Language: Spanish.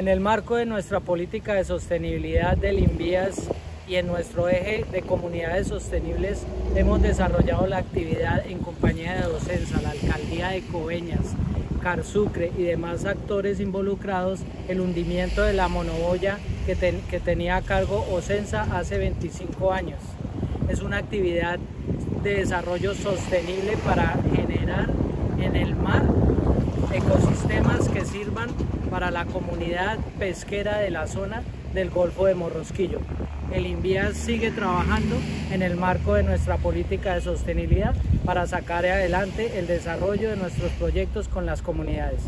En el marco de nuestra política de sostenibilidad del INVIAS y en nuestro eje de comunidades sostenibles hemos desarrollado la actividad en compañía de Docenza, la Alcaldía de Coveñas, Carsucre y demás actores involucrados el hundimiento de la monoboya que, que tenía a cargo Ocensa hace 25 años. Es una actividad de desarrollo sostenible para generar ecosistemas que sirvan para la comunidad pesquera de la zona del Golfo de Morrosquillo. El INVIAS sigue trabajando en el marco de nuestra política de sostenibilidad para sacar adelante el desarrollo de nuestros proyectos con las comunidades.